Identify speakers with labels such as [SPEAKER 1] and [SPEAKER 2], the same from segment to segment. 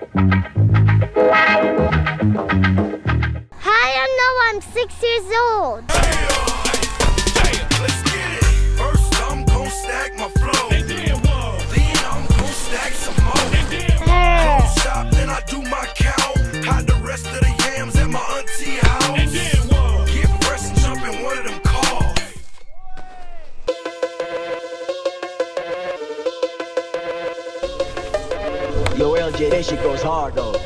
[SPEAKER 1] Mm-hmm.
[SPEAKER 2] Yo, LJ, that shit goes hard though.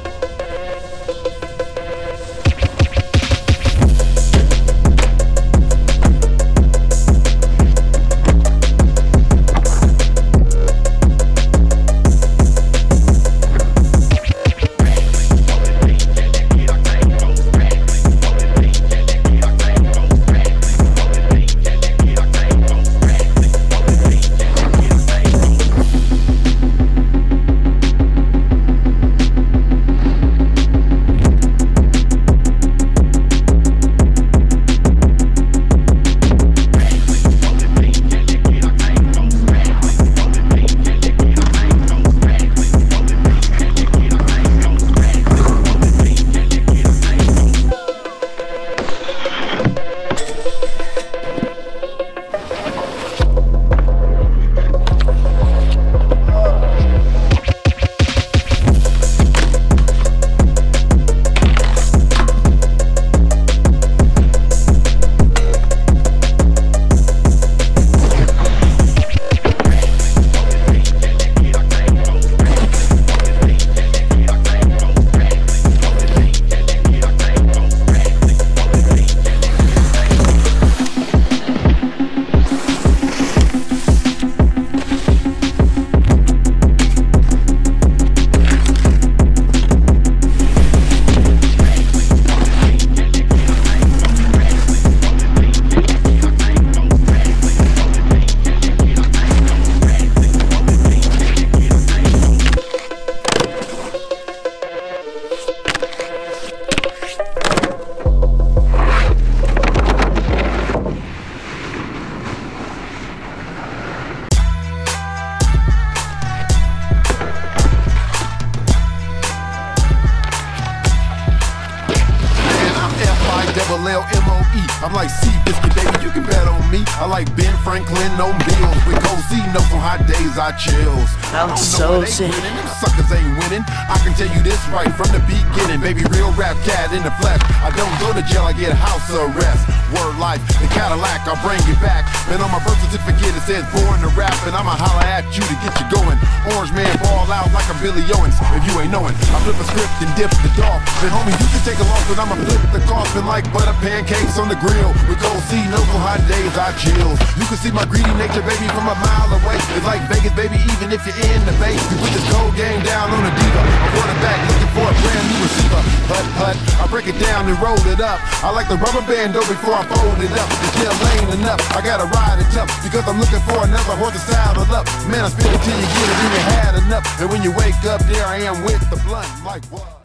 [SPEAKER 3] I'm like C biscuit, baby, you can bet on me. I like Ben Franklin on bills. With Cozy, know from hot days I chills. I don't
[SPEAKER 4] so sick.
[SPEAKER 3] Them suckers ain't winning. I can tell you this right from the beginning, baby. Real rap cat in the flesh. I don't go to jail, I get house arrest. Word life, the Cadillac, I'll bring it back. Man, on my birth certificate it says born to rap, and I'ma holla at you to get you going. Orange man ball out like a Billy Owens. If you ain't knowing, I flip a script and dip the dog. Then homie, you can take a loss, but I'ma flip the coffin like butter pancakes on the grill. With cold C, no for hot days, I chills. You can see my greedy nature, baby, from a mile away. It's like Vegas, baby, even if you're in the bay. We put this cold game down on a diva. A quarterback looking for a brand new receiver. Hut, hut, I break it down and roll it up. I like the rubber band though before I fold it up. The jail ain't enough. I gotta ride it tough because I'm looking for another horse to saddle up. Man, I spit it till you get it you had enough. And when you wake up, there I am with the blunt. Like what?